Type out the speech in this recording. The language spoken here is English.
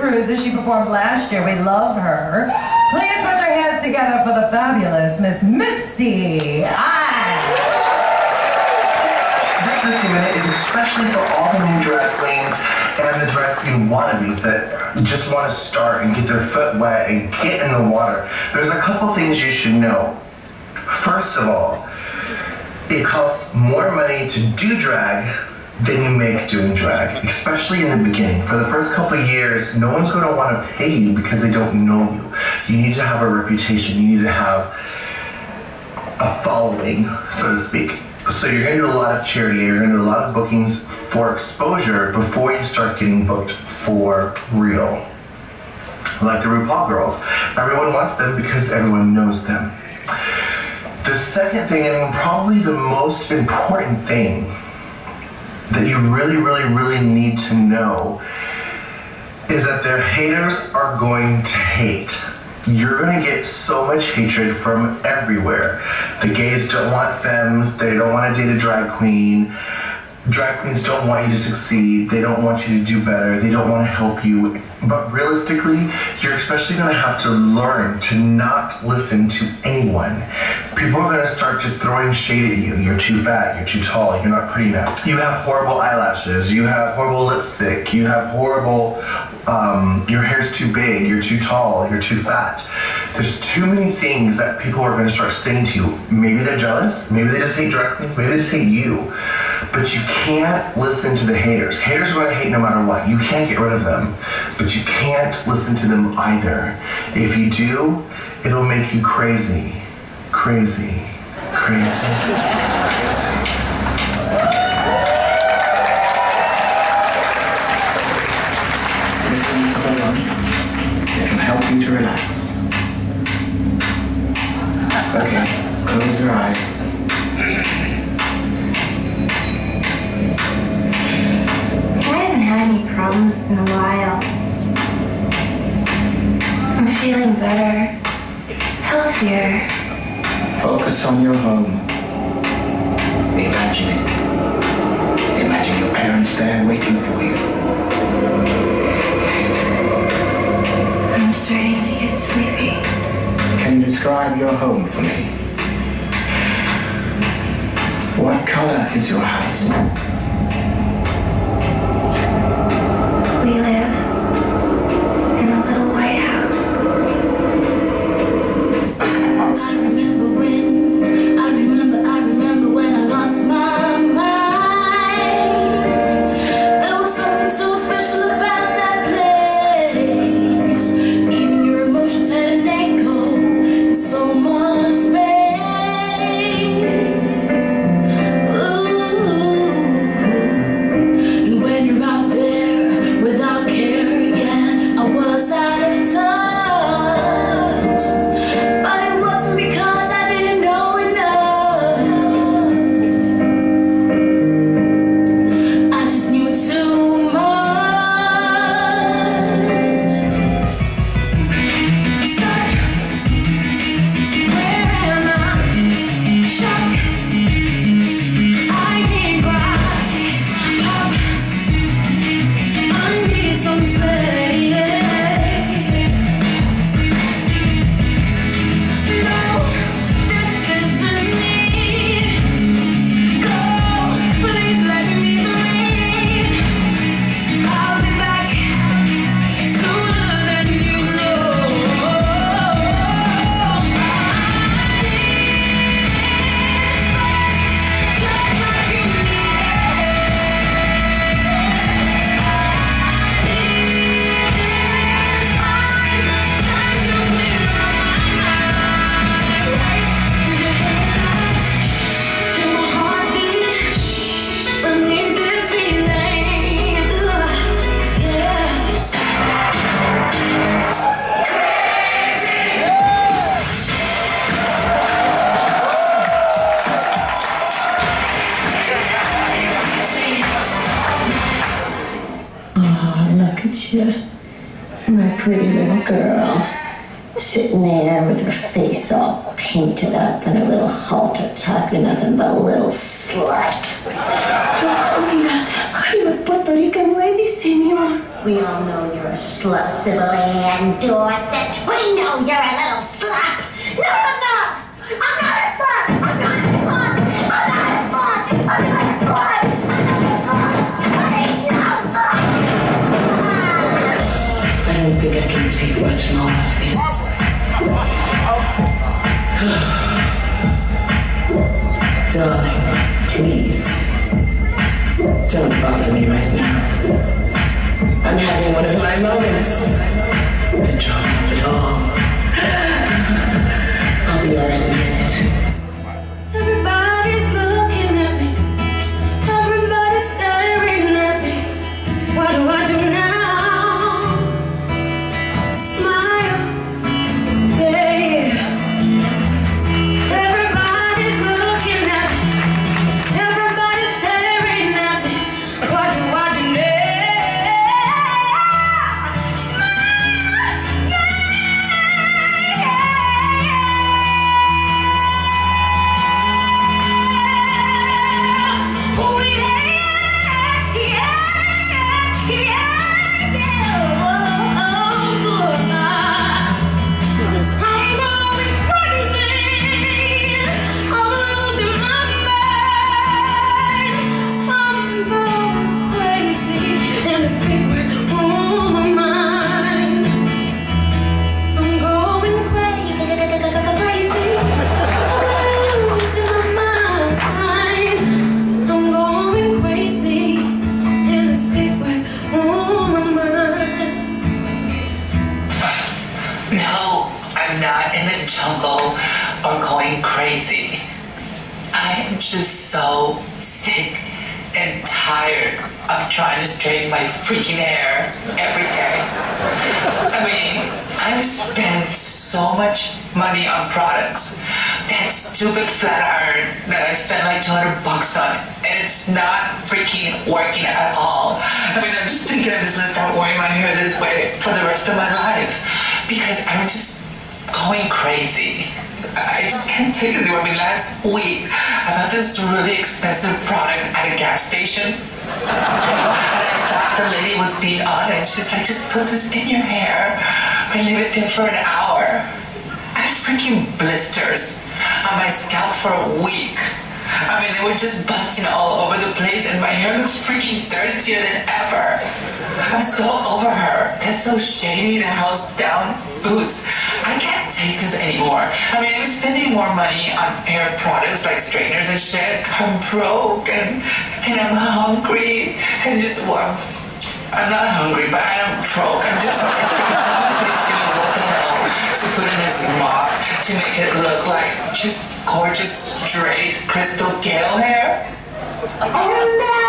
cruises. She performed last year. We love her. Please put your hands together for the fabulous Miss Misty. Aye. This Misty Minute is especially for all the new drag queens and the drag queen wannabes that just want to start and get their foot wet and get in the water. There's a couple things you should know. First of all, it costs more money to do drag than you make doing drag, especially in the beginning. For the first couple years, no one's going to want to pay you because they don't know you. You need to have a reputation. You need to have a following, so to speak. So you're going to do a lot of charity, you're going to do a lot of bookings for exposure before you start getting booked for real. Like the RuPaul girls. Everyone wants them because everyone knows them. The second thing, and probably the most important thing that you really, really, really need to know is that their haters are going to hate. You're going to get so much hatred from everywhere. The gays don't want femmes, they don't want to date a drag queen. Drag queens don't want you to succeed, they don't want you to do better, they don't want to help you. But realistically, you're especially going to have to learn to not listen to anyone. People are going to start just throwing shade at you. You're too fat, you're too tall, you're not pretty enough. You have horrible eyelashes, you have horrible lipstick, you have horrible, um, your hair's too big, you're too tall, you're too fat. There's too many things that people are going to start saying to you. Maybe they're jealous, maybe they just hate drag queens, maybe they just hate you. But you can't listen to the haters. Haters are going to hate no matter what. You can't get rid of them, but you can't listen to them either. If you do, it'll make you crazy. Crazy. Crazy. Listen to the one. It'll help you to relax. Okay, close your eyes. Your home. Imagine it. Imagine your parents there waiting for you. I'm starting to get sleepy. Can you describe your home for me? What color is your house? Little girl. Sitting there with her face all painted up and her little halter. You're nothing but a little slut. I'm a Puerto Rican lady, senor. We all know you're a slut, Sybil Ann Dorsett. We know you're a little slut. No, crazy. I am just so sick and tired of trying to straighten my freaking hair every day. I mean, I've spent so much money on products. That stupid flat iron that I spent like 200 bucks on, and it's not freaking working at all. I mean, I'm just thinking I'm just gonna start wearing my hair this way for the rest of my life because I'm just going crazy. I just can't take it anymore. I mean, last week I bought this really expensive product at a gas station. And I thought the lady was being honest. She's like, just put this in your hair and leave it there for an hour. I had freaking blisters on my scalp for a week. I mean, they were just busting all over the place, and my hair looks freaking thirstier than ever. I'm so over her. That's so shady and house down boots. I can't take this anymore. I mean, I'm spending more money on hair products like straighteners and shit. I'm broke and, and I'm hungry and just, well, I'm not hungry, but I am broke. I'm just desperate. To put in his mop to make it look like just gorgeous, straight, Crystal Gayle hair? Oh my